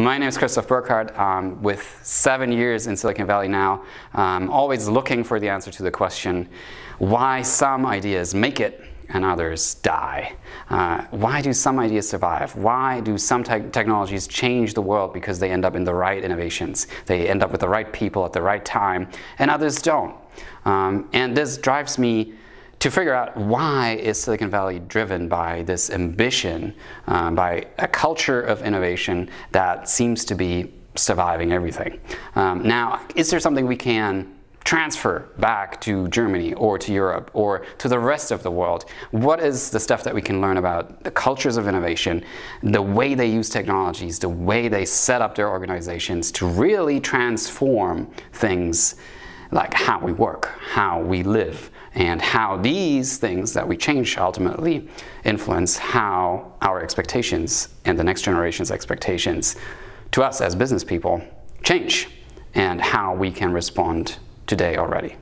My name is Christoph Burkhardt. Um, with seven years in Silicon Valley now, I'm always looking for the answer to the question why some ideas make it and others die? Uh, why do some ideas survive? Why do some te technologies change the world because they end up in the right innovations? They end up with the right people at the right time, and others don't. Um, and this drives me to figure out why is Silicon Valley driven by this ambition, uh, by a culture of innovation that seems to be surviving everything. Um, now, is there something we can transfer back to Germany or to Europe or to the rest of the world? What is the stuff that we can learn about the cultures of innovation, the way they use technologies, the way they set up their organizations to really transform things like how we work, how we live, and how these things that we change ultimately influence how our expectations and the next generation's expectations to us as business people change and how we can respond today already.